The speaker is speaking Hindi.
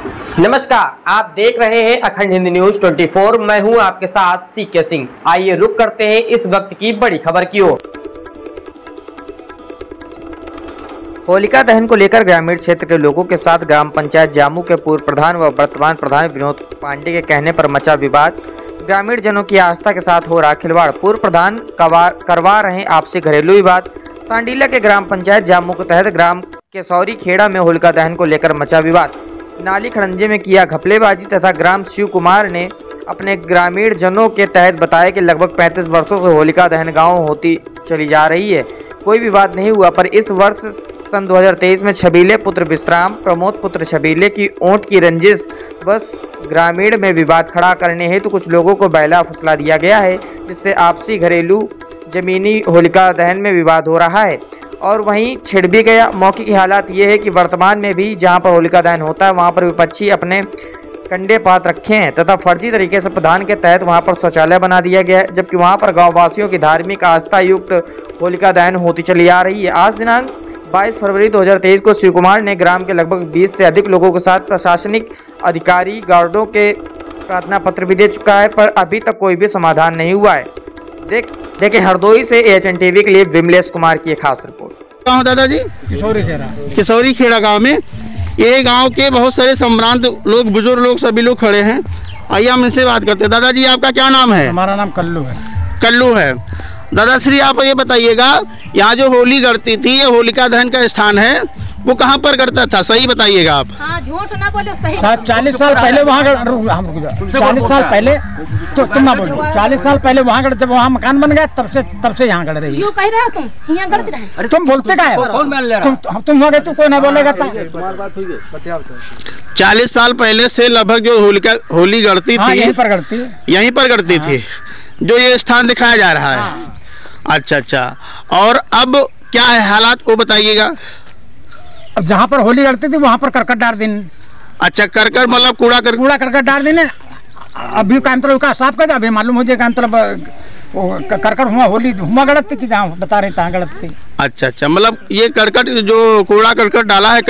नमस्कार, आप देख रहे हैं अखंड हिंदी न्यूज़ 24 मैं हूँ आपके साथ सी के सिंह। आइए रुक करते हैं इस वक्त की बड़ी खबर की ओर। होलिका दहन को लेकर ग्रामीण क्षेत्र के लोगों के साथ ग्राम पंचायत जामू के पूर्व प्रधान व वर्तमान प्रधान विनोद पांडे के कहने पर मचा विवाद। ग्रामीण जनों की आस्था के साथ हो रहा खिलवाड़। पूर्व प्रधान करवा रहे आपसी घरेलू विवाद। सांडीला के ग्राम पंचायत जामू के तहत ग्राम केसौरी खेड़ा में होलिका दहन को लेकर मचा विवाद। नाली खड़ंजे में किया घपलेबाजी तथा ग्राम शिव कुमार ने अपने ग्रामीण जनों के तहत बताया कि लगभग 35 वर्षों से होलिका दहन गाँव होती चली जा रही है। कोई विवाद नहीं हुआ, पर इस वर्ष सन 2023 में छबीले पुत्र विश्राम, प्रमोद पुत्र छबीले की ओंट की रंजिश बस ग्रामीण में विवाद खड़ा करने हेतु कुछ लोगों को बैला फुसला दिया गया है, जिससे आपसी घरेलू जमीनी होलिका दहन में विवाद हो रहा है। और वहीं छिड़ भी गया। मौके की हालात ये है कि वर्तमान में भी जहाँ पर होलिका दहन होता है, वहाँ पर विपक्षी अपने कंडे पात रखे हैं तथा फर्जी तरीके से प्रधान के तहत वहाँ पर शौचालय बना दिया गया है, जबकि वहाँ पर गाँव वासियों की धार्मिक आस्था युक्त होलिका दहन होती चली आ रही है। आज दिनांक 22 फरवरी 2023 को शिव कुमार ने ग्राम के लगभग 20 से अधिक लोगों के साथ प्रशासनिक अधिकारी गार्डों के प्रार्थना पत्र भी दे चुका है, पर अभी तक कोई भी समाधान नहीं हुआ है। देख देखें हरदोई से एच एन टीवी के लिए विमलेश कुमार की खास रिपोर्ट। गाँव दादाजी? किशोरी खेरा किशोरी खेड़ा गाँव में। ये गाँव के बहुत सारे सम्रांत लोग बुज़ुर्ग लोग सभी लोग खड़े हैं। आइए हम इनसे बात करते हैं। दादाजी आपका क्या नाम है? हमारा नाम कल्लू है। कल्लू है। दादाश्री आप ये बताइएगा यहाँ जो होली गढ़ती थी ये होलिका दहन का स्थान है। वो कहाँ पर करता था? सही बताइएगा आप। हाँ झूठ ना बोलो सही शायद चालीस साल पहले वहाँ हम चालीस साल पहले तो तुम ना बोलो। चालीस साल पहले वहाँ का जब वहाँ मकान बन गया तब से तब से यहाँ गड़ रही कह रहे हो तुम? यहाँ गलत रहे। तुम बोलते का है? तुम तुम तुम हो गए तो कोई ना बोलेगा तो। चालीस साल पहले से लगभग जो होलिका होली गढ़ती हाँ थी यहीं पर गड़ती है। यहीं पर गढ़ती थी जो ये स्थान दिखाया जा रहा है। अच्छा अच्छा। और अब क्या है हालात वो बताइएगा। अब जहाँ पर होली गड़ती थी वहाँ पर करकट डाल देने। अच्छा कर कर मतलब कूड़ा कर कूड़ा करकट डाल देने। अभी का अंतर का साफ़ कर दे अभी मालूम हो जाएगा मतलब करकट हुआ होली हुआ गलत थी कि जहाँ बता रहे तहाँ गलत थी। अच्छा अच्छा मतलब ये करकट जो कूड़ा करकट डाला है